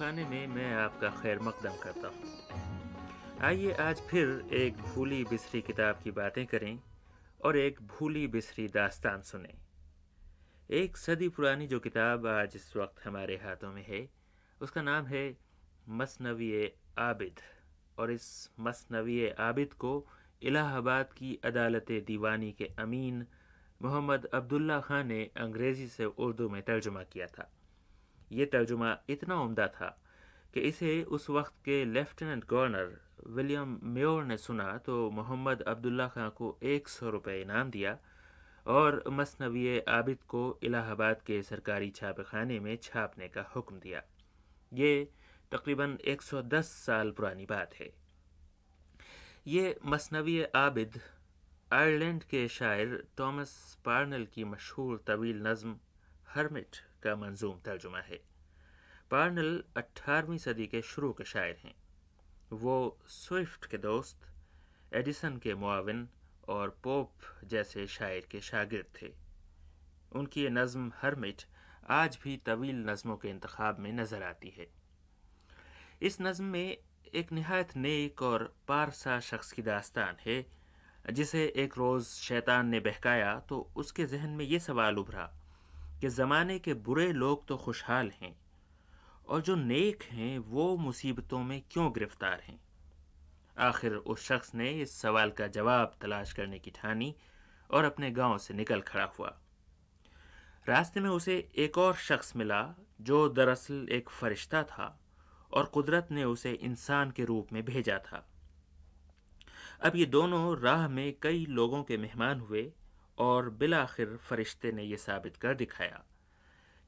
खाने में मैं आपका खैर मकदम करता हूँ। आइए आज फिर एक भूली बिसरी किताब की बातें करें और एक भूली बिसरी दास्तान सुने। एक सदी पुरानी जो किताब आज इस वक्त हमारे हाथों में है, उसका नाम है मसनवी आबिद। और इस मसनवी आबिद को इलाहाबाद की अदालत दीवानी के अमीन मोहम्मद अब्दुल्ला खान ने अंग्रेज़ी से उर्दू में तर्जुमा किया था। ये तर्जुमा इतना उम्दा था कि इसे उस वक्त के लेफ्टिनेंट गवर्नर विलियम म्योर ने सुना तो मोहम्मद अब्दुल्ला खां को एक सौ रुपये इनाम दिया और मसनवी आबिद को इलाहाबाद के सरकारी छापेखाने में छापने का हुक्म दिया। ये तकरीबन 110 साल पुरानी बात है। ये मसनवी आबिद आयरलैंड के शायर टॉमस पार्नल की मशहूर तवील नज़म हरमिट का मंजूम तर्जुमा है। पार्नल 18वीं सदी के शुरू के शायर हैं। वो स्विफ्ट के दोस्त, एडिसन के मुआविन और पोप जैसे शायर के शागिर्द थे। उनकी ये नज़म हरमिट आज भी तवील नज़मों के इंतखब में नज़र आती है। इस नज़म में एक नहायत नेक और पारसा शख्स की दास्तान है, जिसे एक रोज़ शैतान ने बहकाया तो उसके जहन में ये सवाल उभरा कि ज़माने के बुरे लोग तो खुशहाल हैं, और जो नेक हैं, वो मुसीबतों में क्यों गिरफ़्तार हैं? आखिर उस शख्स ने इस सवाल का जवाब तलाश करने की ठानी और अपने गाँव से निकल खड़ा हुआ। रास्ते में उसे एक और शख्स मिला, जो दरअसल एक फरिश्ता था और कुदरत ने उसे इंसान के रूप में भेजा था। अब ये दोनों राह में कई लोगों के मेहमान हुए और बिलाखिर फरिश्ते ने यह साबित कर दिखाया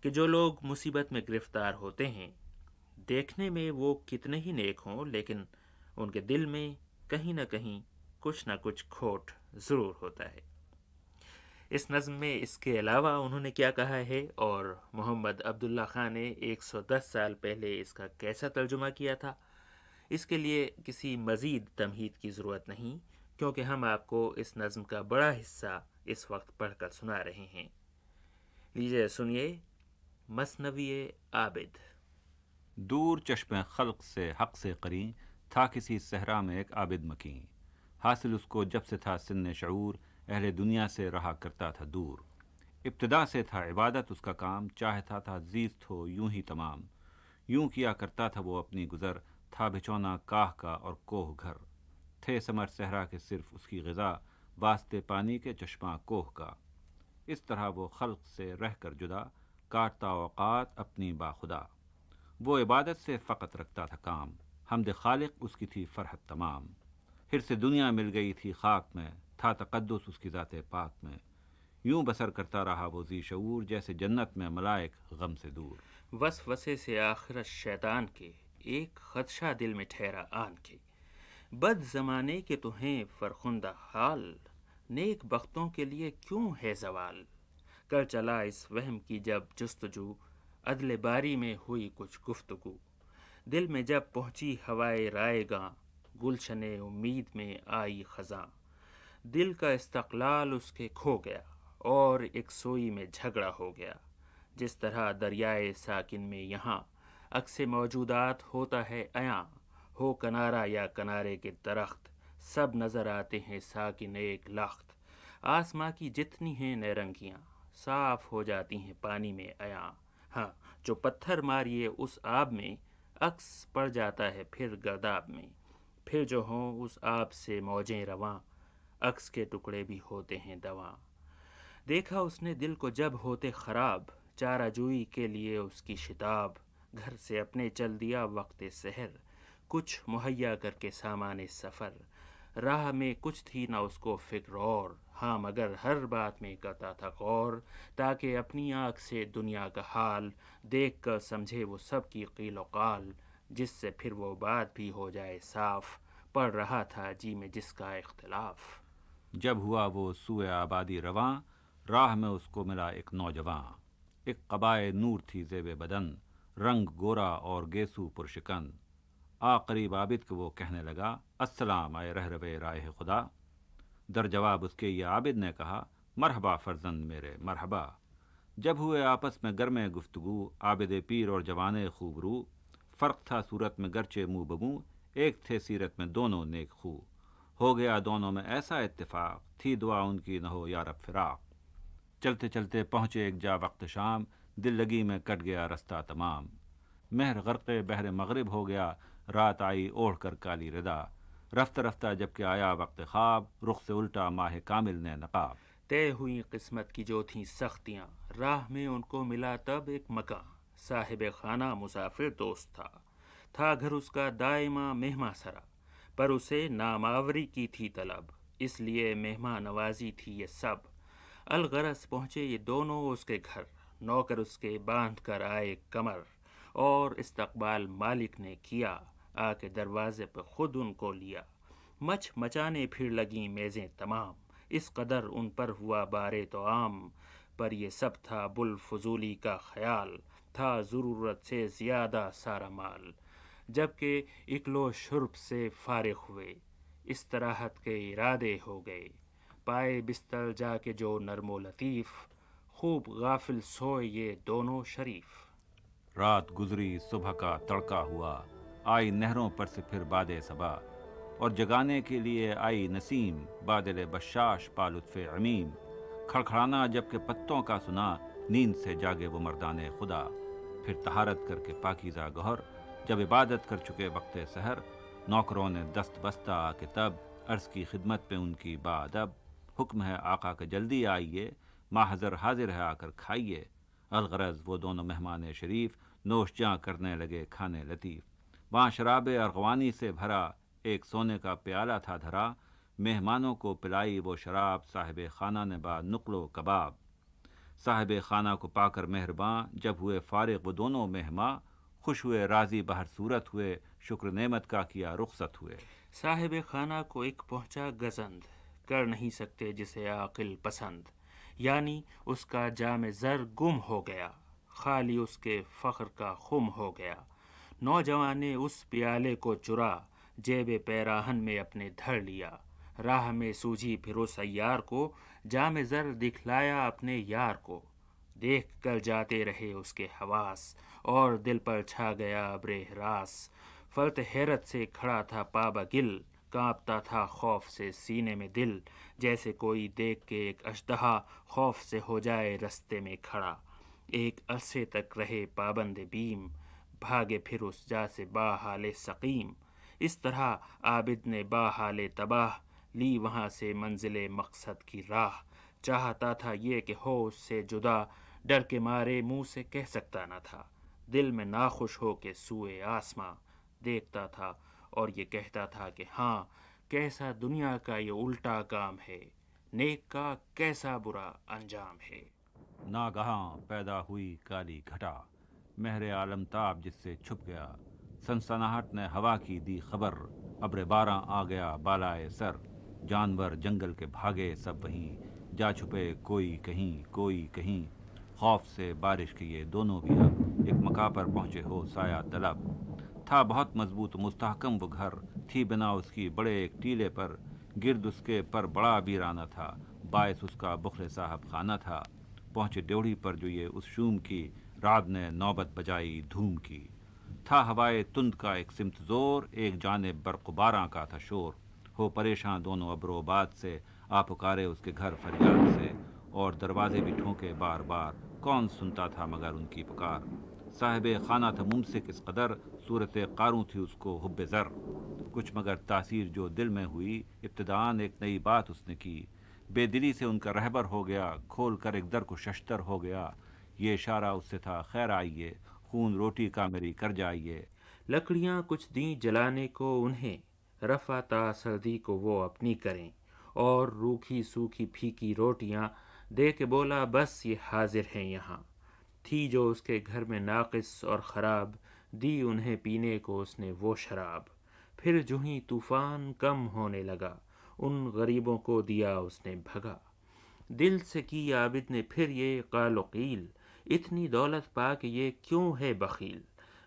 कि जो लोग मुसीबत में गिरफ़्तार होते हैं, देखने में वो कितने ही नेक हों, लेकिन उनके दिल में कहीं ना कहीं कुछ ना कुछ खोट ज़रूर होता है। इस नज़म में इसके अलावा उन्होंने क्या कहा है? और मोहम्मद अब्दुल्ला खान ने 110 साल पहले इसका कैसा तर्जुमा किया था? इसके लिए किसी मज़ीद तमहीद की ज़रूरत नहीं क्योंकि हम आपको इस नज़म का बड़ा हिस्सा इस वक्त पढ़कर सुना रहे हैं। लीजिए सुनिए, मसनवी आबिद। दूर चश्मे खल्क से हक से करी, था किसी सहरा में एक आबिद मकी हासिल उसको जब से था सिन्न शूर अहले दुनिया से रहा करता था दूर। इब्तदा से था इबादत, उसका काम चाहता था जीत हो यूँ ही तमाम। यूँ किया करता था वो अपनी गुज़र, था बिचौना काह का और कोह घर। थे समर सहरा के सिर्फ़ उसकी गज़ा, वास्ते पानी के चश्मा कोह का। इस तरह वो खल्क से रह कर जुदा, काटता अवकात अपनी बाखुदा। वो इबादत से फ़कत रखता था काम। हमद खालिक उसकी थी फ़रहत तमाम। फिर से दुनिया मिल गई थी खाक में, था तकदस उसकी ज़ात पाक में। यूँ बसर करता रहा वो जी शूर जैसे जन्नत में मलाइक गम से दूर। वस वसे से आखिरत शैतान के एक खदशा दिल में ठहरा आन के। बद ज़माने के तो हैं फरखुंदा हाल। नेक बख्तों के लिए क्यों है जवाल? कर चला इस वहम की जब जस्तजू, अदल बारी में हुई कुछ गुफ्तगु। दिल में जब पहुँची हवाए रायगा गुलशन उम्मीद में आई खजा। दिल का इस्तकलाल उसके खो गया, और एक सोई में झगड़ा हो गया। जिस तरह दरियाए साकिन में यहाँ, अक्से मौजूदात होता है अया। हो कनारा या कनारे के दरख्त, सब नज़र आते हैं साकिन एक लख्त। आसमां की जितनी हैं नरंगियाँ, साफ़ हो जाती हैं पानी में अया। हाँ जो पत्थर मारिए उस आब में, अक्स पड़ जाता है फिर गर्दाब में। फिर जो हों उस आब से मौजें रवां, अक्स के टुकड़े भी होते हैं दवा। देखा उसने दिल को जब होते ख़राब चारा जुई के लिए उसकी शिताब, घर से अपने चल दिया वक्त सहर। कुछ मुहैया करके सामान सफ़र। राह में कुछ थी ना उसको फ़िक्र और। हाँ मगर हर बात में करता था गौर ताकि अपनी आँख से दुनिया का हाल देख कर समझे वो सब की कील काल, जिससे फिर वो बात भी हो जाए साफ़। पढ़ रहा था जी में जिसका इख्तलाफ। जब हुआ वो सुए आबादी रवां, राह में उसको मिला एक नौजवान। एक कबाए नूर थी जेब बदन रंग गोरा और गेसू पुरशिकन। आ करीब आबिद को वो कहने लगा, अस्सलाम आए रह रवे राय खुदा। दर जवाब उसके ये आबिद ने कहा, मरहबा फर्जंद मेरे, मरहबा। जब हुए आपस में गर्म गुफ्तगु, आबिद पीर और जवान खूबरू, फ़र्क था सूरत में गरचे मुँह बमू एक थे सीरत में दोनों नेक खू। हो गया दोनों में ऐसा इत्तेफाक, थी दुआ उनकी न हो यारब फिराक। चलते चलते पहुँचे एक जा वक्त शाम, दिल लगी में कट गया रास्ता तमाम। महर गर्क़ बहर मगरब हो गया रात आई ओढ़ कर काली रदा। रफ्ता रफ्ता जबकि आया वक्त ख्वाब, रुख से उल्टा माह कामिल ने नकाब। तय हुई किस्मत की जो थी सख्तियाँ, राह में उनको मिला तब एक मकान। साहिब खाना मुसाफिर दोस्त था। था घर उसका दायमा मेहमा सरा, पर उसे नामावरी की थी तलब, इसलिए मेहमा नवाजी थी ये सब। अलगरस पहुँचे ये दोनों उसके घर, नौकर उसके बाँध कर आए कमर, और इस्तकबाल मालिक ने किया। आके दरवाजे पर खुद उनको लिया। मच मचाने फिर लगी मेज़ें तमाम। इस कदर उन पर हुआ बारे तो आम, पर यह सब था बुल फजूली का ख्याल, था ज़रूरत से ज़्यादा सारा माल। जबकि इकलो शुर्ब से फारिग हुए, इस तरहत के इरादे हो गए। पाए बिस्तर जाके जो नरमो लतीफ़, खूब गाफिल सोए ये दोनों शरीफ। रात गुजरी, सुबह का तड़का हुआ आई नहरों पर से फिर बादे सबा, और जगाने के लिए आई नसीम, बादल बशाश पालुत्फ अमीम। खड़खड़ाना जबकि पत्तों का सुना, नींद से जागे वो मर्दान खुदा। फिर तहारत करके पाकिजा गहर, जब इबादत कर चुके वक्त सहर, नौकरों ने दस्त बस्ता आके तब, अर्ज़ की खिदमत पे उनकी बादब हुक्म है आका के जल्दी आइए, माहजर हाजिर है आकर खाइए। अलगरज वो दोनों मेहमान शरीफ, नोश जहाँ करने लगे खाने लतीफ़। वहाँ शराब अरगवानी से भरा एक सोने का प्याला था धरा। मेहमानों को पिलाई वो शराब, साहिब खाना ने बा नुकलो कबाब। साहिब खाना को पाकर मेहरबान, जब हुए फारिग वो दोनों मेहमा, खुश हुए, राज़ी बाहर सूरत हुए, शुक्र नेमत का किया रुखसत हुए। साहिब खाना को एक पहुँचा गजंद, कर नहीं सकते जिसे आकिल पसंद। यानी उसका जाम ज़र गुम हो गया, खाली उसके फ़ख्र का खुम हो गया। नौजवान ने उस प्याले को चुरा, जेब पैराहन में अपने धर लिया। राह में सूझी फिर अयार को, जाम ज़र दिखलाया अपने यार को। देख कर जाते रहे उसके हवास, और दिल पर छा गया अब्रे हरास फलत हैरत से खड़ा था पाबा गिल कांपता था खौफ से सीने में दिल, जैसे कोई देख के एक अशदहा खौफ से हो जाए रस्ते में खड़ा। एक अरसे तक रहे पाबंद बीम भागे फिर उस जा से बाहाल सकीम। इस तरह आबिद ने बाहाल तबाह ली वहाँ से मंजिल मकसद की राह। चाहता था ये कि हो उससे जुदा, डर के मारे मुँह से कह सकता ना था। दिल में नाखुश हो के सूए आसमां देखता था और ये कहता था कि हाँ कैसा दुनिया का ये उल्टा काम है। नेक का कैसा बुरा अंजाम है। नागहां पैदा हुई काली घटा। महरे आलम ताब जिससे छुप गया। सनसनाहट ने हवा की दी खबर। अब्र बारह आ गया बालाए सर। जानवर जंगल के भागे सब वहीं। जा छुपे कोई कहीं कोई कहीं। खौफ से बारिश किए दोनों भी अब। एक मका पर पहुँचे हो साया तलब। था बहुत मज़बूत मुस्तहकम वो घर। थी बिना उसकी बड़े एक टीले पर। गिरद उसके पर बड़ा बीराना था। बायस उसका बुखरे साहब खाना था। पहुँचे ड्योढ़ी पर जो ये उस शूम की रात ने नौबत बजाई धूम की। था हवाए तुंद का एक सिमत ज़ोर, एक जाने बरकबारा का था शोर। हो परेशान दोनों अब्रोबाद से आ पुकारे उसके घर फरियाद से। और दरवाजे भी ठोंके बार बार कौन सुनता था मगर उनकी पुकार। साहिब खाना था मुमसिक इस कदर, सूरत कारू थी उसको हुब ज़र। कुछ मगर तासीर जो दिल में हुई, इब्तदान एक नई बात उसने की। बेदिली से उनका रहबर हो गया, खोल कर एक दर को शश्तर हो गया। ये इशारा उससे था, खैर आइए, खून रोटी का मेरी कर जाइए। लकड़ियाँ कुछ दी जलाने को उन्हें रफाता सर्दी को वो अपनी करें। और रूखी सूखी फीकी रोटियाँ दे के बोला, बस ये हाजिर हैं यहाँ। थी जो उसके घर में नाकिस और ख़राब, दी उन्हें पीने को उसने वो शराब। फिर जो ही तूफ़ान कम होने लगा, उन गरीबों को दिया उसने भगा। दिल से की आबिद ने फिर ये कालोकील इतनी दौलत पा के ये क्यों है बखील?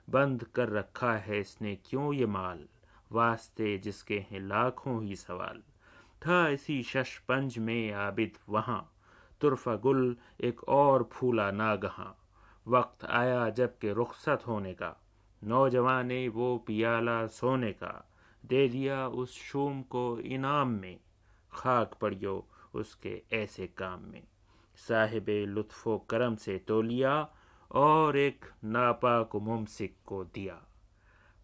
बंद कर रखा है इसने क्यों ये माल? वास्ते जिसके हैं लाखों ही सवाल। था इसी शशपंज में आबिद वहाँ। तुरफा गुल एक और फूला नागहा। वक्त आया जब के रुखसत होने का। नौजवान ने वो पियाला सोने का। दे दिया उस शूम को इनाम में। खाक पड़ियो उसके ऐसे काम में। साहिब लुत्फ़ो करम से तो लिया और एक नापाक मुमसिक को दिया।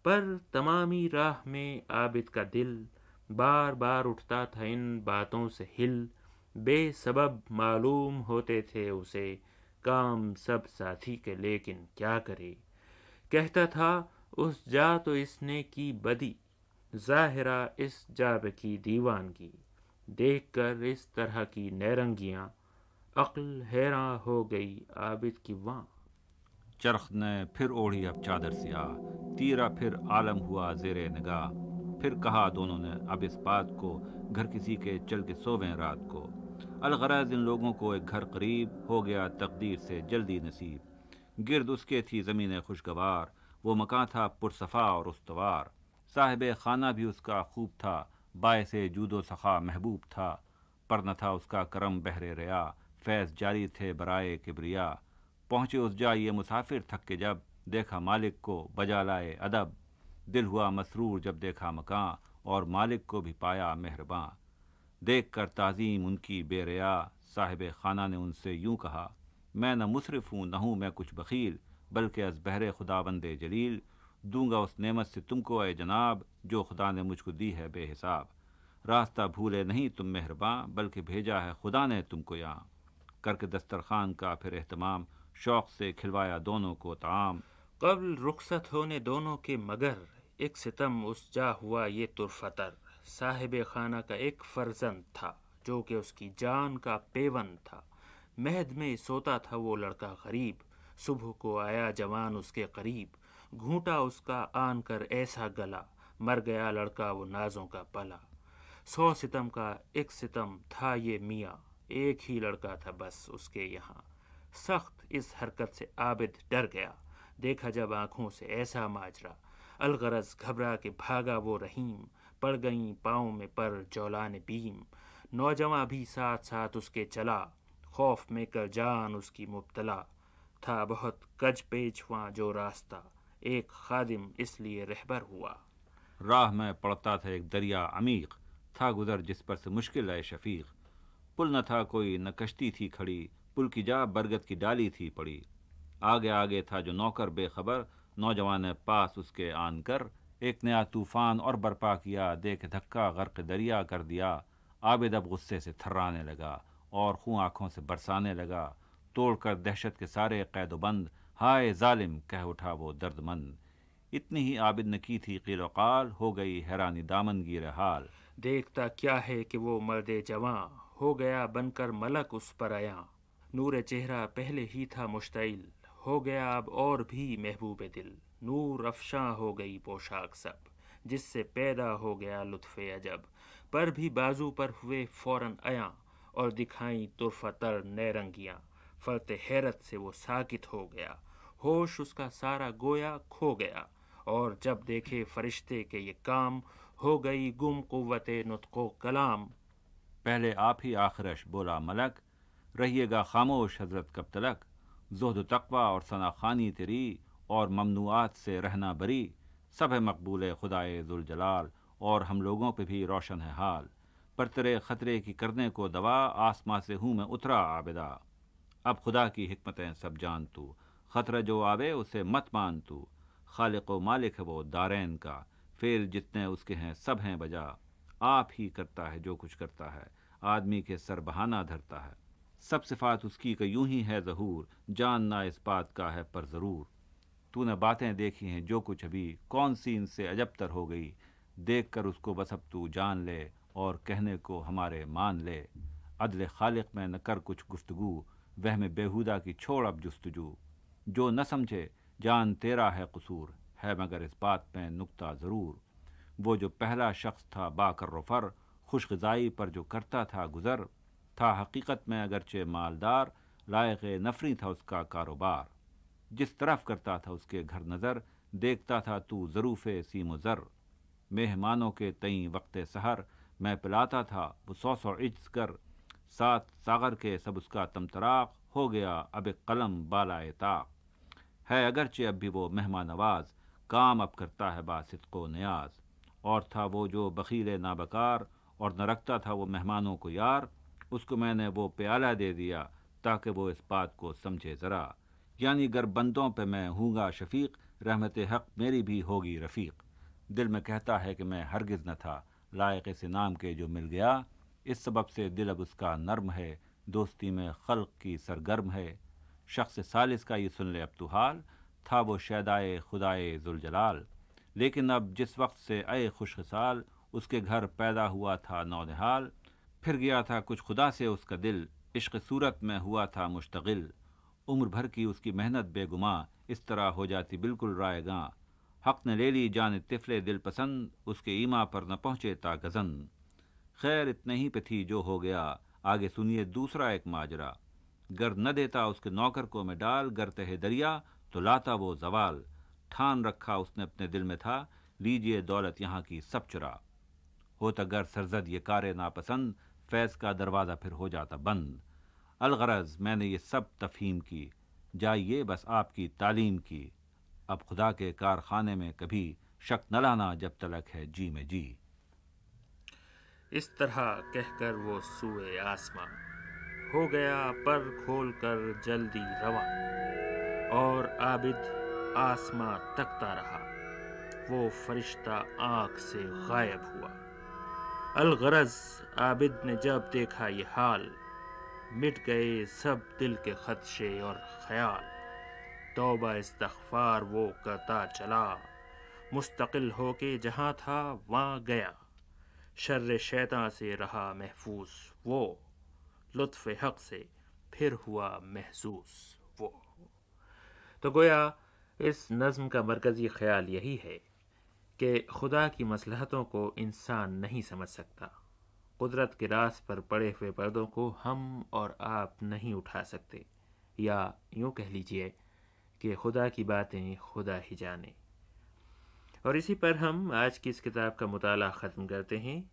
पर तमामी राह में आबिद का दिल बार बार उठता था इन बातों से हिल। बेसबब मालूम होते थे उसे, काम सब साथी के, लेकिन क्या करे? कहता था, उस जा तो इसने की बदी, जाहिरा इस जाब की दीवानगी। देख कर इस तरह की नैरंगियाँ अक्ल हैरा हो गई आबिद की वाँ। चरख ने फिर ओढ़ी अब चादर सिया, तीरा फिर आलम हुआ जेर निगाह। फिर कहा दोनों ने अब इस बात को, घर किसी के चल के सोवें रात को। अलगरज इन लोगों को एक घर करीब हो गया तकदीर से जल्दी नसीब। गिरद उसके थी ज़मीन खुशगवार, वो मकान था पुरसफ़ा और उस्तवार। साहिब खाना भी उसका खूब था, बायस जूदो सखा महबूब था, पर न था उसका करम बहरे रया। फैज़ जारी थे बराए किबरिया। पहुँचे उस जा ये मुसाफिर थक के जब देखा मालिक को बजा लाए अदब। दिल हुआ मसरूर जब देखा मकान और मालिक को भी पाया मेहरबान देख कर ताज़ीम उनकी बेरया। साहिब खाना ने उनसे यूँ कहा, मैं न मुसरफ हूँ, न हूँ मैं कुछ बखील, बल्कि बहरे खुदा बंदे जलील। दूँगा उस नेमत से तुमको अय जनाब, जो खुदा ने मुझको दी है बेहिसाब। रास्ता भूले नहीं तुम मेहरबान बल्कि भेजा है खुदा ने तुमको यहाँ करके दस्तरखान का फिर अहतमाम शौक से खिलवाया दोनों को ताम। कबल रुखसत होने दोनों के मगर, एक सितम, उस जा हुआ ये तुरफतर। साहिब खाना का एक फर्जंद था, जो कि उसकी जान का पेवन था। महद में सोता था वो लड़का गरीब। सुबह को आया जवान उसके करीब। घूटा उसका आन कर ऐसा गला। मर गया लड़का वो नाजों का पला। सौ सितम का एक सितम था ये मियाँ। एक ही लड़का था बस उसके यहाँ। सख्त इस हरकत से आबिद डर गया। देखा जब आँखों से ऐसा माजरा, अलगरज घबरा के भागा वो रहीम, पड़ गईं पाँव में पर जौलान बीम। नौजवान भी साथ साथ उसके चला, खौफ में कर जान उसकी मुबतला। था बहुत कज पेच हुआ जो रास्ता, एक खादिम इसलिए रहबर हुआ। राह में पड़ता था एक दरिया अमीक था गुजर जिस पर से मुश्किल है शफीक। पुल न था कोई, न कश्ती थी खड़ी। पुल की जा बरगद की डाली थी पड़ी। आगे आगे था जो नौकर बेखबर। नौजवान पास उसके आन कर। एक नया तूफ़ान और बर्पा किया। देख धक्का गर्क दरिया कर दिया। आबिद अब गुस्से से थर्राने लगा और खूँ आँखों से बरसाने लगा। तोड़कर दहशत के सारे कैदोबंद, हाय जालिम, कह उठा वो दर्दमंद। इतनी ही आबिद ने की थी कीलोकाल हो गई हैरानी दामन गिर हाल देखता क्या है कि वो मर्द जवां। हो गया बनकर मलक उस पर आया। नूर चेहरा पहले ही था मुश्तिल हो गया अब और भी महबूब दिल। नूर अफशा हो गई पोशाक सब, जिससे पैदा हो गया लुत्फ़ अजब। पर भी बाजू पर हुए फ़ौरन आया और दिखाई तुरफतर नैरंगियाँ। फलते हैरत से वो साकित हो गया। होश उसका सारा गोया खो गया। और जब देखे फरिश्ते के ये काम, हो गई गुम कुत नुतको कलाम। पहले आप ही आखरश बोला मलक, रहिएगा खामोश हज़रत कब तलक? जोहद तकवा और सना खानी तेरी और ममनुआत से रहना बरी। सब है मकबूल खुदाए जुलजलाल और हम लोगों पे भी रोशन है हाल। पर तेरे ख़तरे की करने को दवा, आसमां से हूँ मैं उतरा आबिदा। अब खुदा की हमतें सब जान तू। ख़तरा जो आवे उसे मत मान तू। खालिक व मालिक है वो दारैन का। फेल जितने उसके हैं सब हैं बजा। आप ही करता है जो कुछ करता है। आदमी के सर बहाना धरता है। सब सिफात उसकी का यूँ ही है ज़हूर। जानना इस बात का है पर ज़रूर। तूने बातें देखी हैं जो कुछ अभी। कौन सी इनसे अजबतर हो गई? देख कर उसको बस अब तू जान ले और कहने को हमारे मान ले। अदल खालिक में न कर कुछ गुफ्तगु। वह में बेहुदा की छोड़ अब जुस्तजू। जो न समझे, जान तेरा है कसूर। है मगर इस बात में नुकता ज़रूर। वो जो पहला शख्स था बाकर रफर, खुश गज़ाई पर जो करता था गुज़र, था हकीकत में अगरचे मालदार, लायक नफरी था उसका कारोबार। जिस तरफ़ करता था उसके घर नज़र, देखता था तू ज़रूफ़ सीम ज़र। मेहमानों के तई वक्त सहर, मैं पिलाता था, वो सौ सौ इज्ज कर। सात सागर के सब उसका तमतराक, हो गया अब कलम बालाए ताक है अगरचे अब भी वो मेहमान नवाज़ काम अब करता है बासिको न्याज। और था वो जो बखील नाबकार और न रखता था वो मेहमानों को यार, उसको मैंने वो प्याला दे दिया ताकि वो इस बात को समझे ज़रा। यानी गर बंदों पे मैं हूँगा शफीक, रहमत हक मेरी भी होगी रफ़ीक। दिल में कहता है कि मैं हरगिज़ न था, लायक से नाम के जो मिल गया। इस सबब से दिल अब उसका नर्म है, दोस्ती में खल्क की सरगर्म है। शख्स सालिस का ये सुन ले अब तो हाल था वो शैदाए खुदाए जुलजलाल। लेकिन अब जिस वक्त से अय खुशसाल उसके घर पैदा हुआ था नौनिहाल। फिर गया था कुछ खुदा से उसका दिल, इश्क सूरत में हुआ था मुश्तगिल। उम्र भर की उसकी मेहनत बेगुमा, इस तरह हो जाती बिल्कुल रायगा। हक ने ले ली जान तिफले दिल पसंद, उसके ईमा पर न पहुँचे ता गजन। खैर इतने ही पे थी जो हो गया, आगे सुनिए दूसरा एक माजरा। गर न देता उसके नौकर को मैं डाल गर तहे दरिया तो लाता वो जवाल। ठान रखा उसने अपने दिल में था, लीजिए दौलत यहाँ की सब चुरा। होता गर सरजद ये कारे नापसंद, फैज़ का दरवाज़ा फिर हो जाता बंद। अलगरज मैंने ये सब तफहीम की, जाइए बस आपकी तालीम की। अब खुदा के कारखाने में कभी शक न लाना जब तलक है जी में जी। इस तरह कहकर वो सूए आसमां, हो गया पर खोल कर जल्दी रवा। और आबिद आसमां तकता रहा। वो फरिश्ता आँख से गायब हुआ। अलगरज आबिद ने जब देखा ये हाल, मिट गए सब दिल के खदशे और ख्याल। तोबा इस्तगफार वो करता चला। मुस्तकिल होके जहाँ था, वहाँ गया। शर्र शैतान से रहा महफूज वो। लुत्फ हक से फिर हुआ महसूस वो। तो गोया इस नज़म का मरकज़ी ख्याल यही है कि खुदा की मसलहतों को इंसान नहीं समझ सकता। कुदरत के रास पर पड़े हुए पर्दों को हम और आप नहीं उठा सकते। या यूँ कह लीजिए कि खुदा की बातें खुदा ही जाने। और इसी पर हम आज की इस किताब का मुताला ख़त्म करते हैं।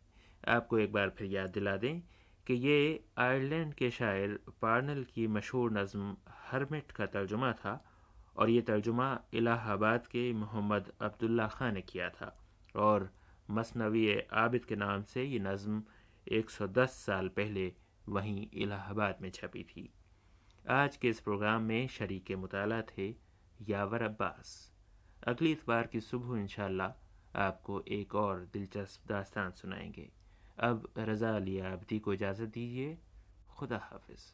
आपको एक बार फिर याद दिला दें कि ये आयरलैंड के शायर पार्नल की मशहूर नज़म हरमिट का तर्जुमा था। और ये तर्जुमा इलाहाबाद के मोहम्मद अब्दुल्ला ख़ान ने किया था। और मसनवी आबिद के नाम से ये नज़म 110 साल पहले वहीं इलाहाबाद में छपी थी। आज के इस प्रोग्राम में शरीक मुताला थे यावर अब्बास। अगली इतवार की सुबह इन आपको एक और दिलचस्प दास्तान सुनाएँगे। अब रज़ा अली आबदी को इजाज़त दीजिए। खुदा हाफिज़।